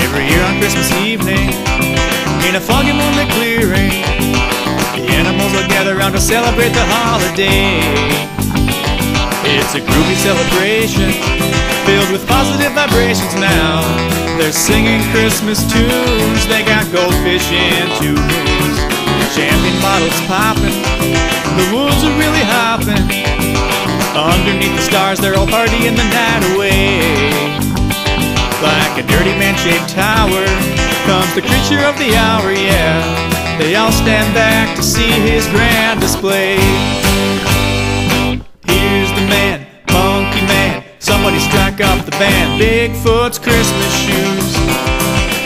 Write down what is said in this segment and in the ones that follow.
Every year on Christmas evening, in a foggy moonlit clearing, the animals will gather around to celebrate the holiday. It's a groovy celebration, filled with positive vibrations now. They're singing Christmas tunes, they got goldfish in rooms. Champagne bottles popping, the wolves are really hopping. Underneath the stars, they're all partying the night away. Like a dirty man-shaped tower comes the creature of the hour, yeah. They all stand back to see his grand display. Here's the man, monkey man. Somebody strike up the band. Bigfoot's Christmas shoes.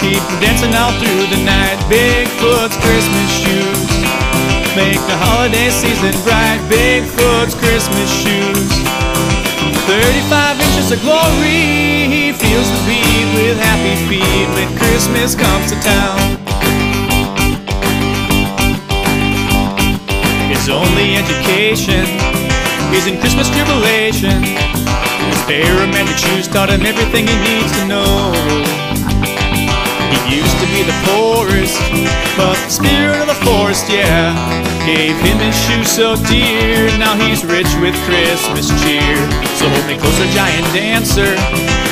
Keep dancing all through the night. Bigfoot's Christmas. Make the holiday season bright. Bigfoot's Christmas shoes. 35 inches of glory. He feels the beat with happy feet when Christmas comes to town. His only education is in Christmas tribulation. His magic shoes taught him everything he needs to know. He used to be the poorest, but the spirit of the forest, yeah, gave him his shoe so dear. Now he's rich with Christmas cheer. So hold me closer, giant dancer,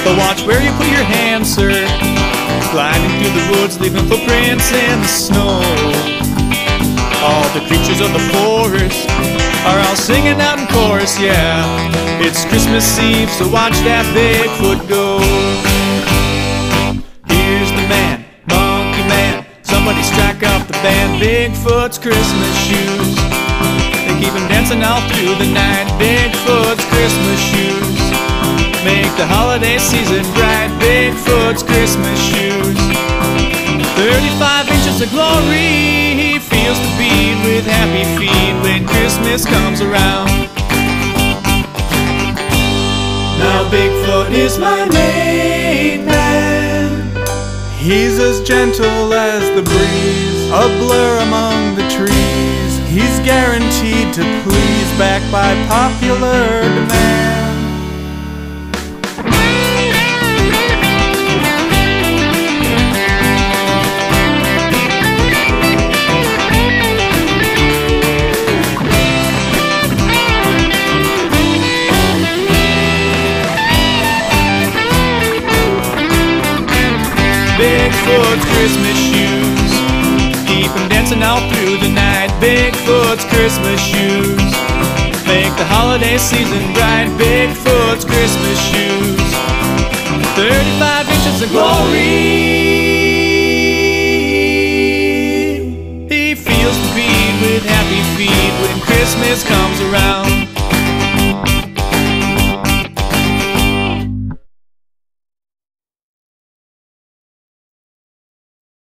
but watch where you put your hands, sir. Gliding through the woods, leaving footprints in the snow. All the creatures of the forest are all singing out in chorus, yeah. It's Christmas Eve, so watch that Bigfoot go. Bigfoot's Christmas shoes. They keep him dancing all through the night. Bigfoot's Christmas shoes. Make the holiday season bright. Bigfoot's Christmas shoes. 35 inches of glory. He feels the beat with happy feet when Christmas comes around. Now Bigfoot is my main man. He's as gentle as the breeze, a blur backed by popular demand. Bigfoot's Christmas shoes. Keep him dancing all through the night. Bigfoot's Christmas shoes make the holiday season bright. Bigfoot's Christmas shoes, 35 inches of glory. He feels the beat with happy feet when Christmas comes around.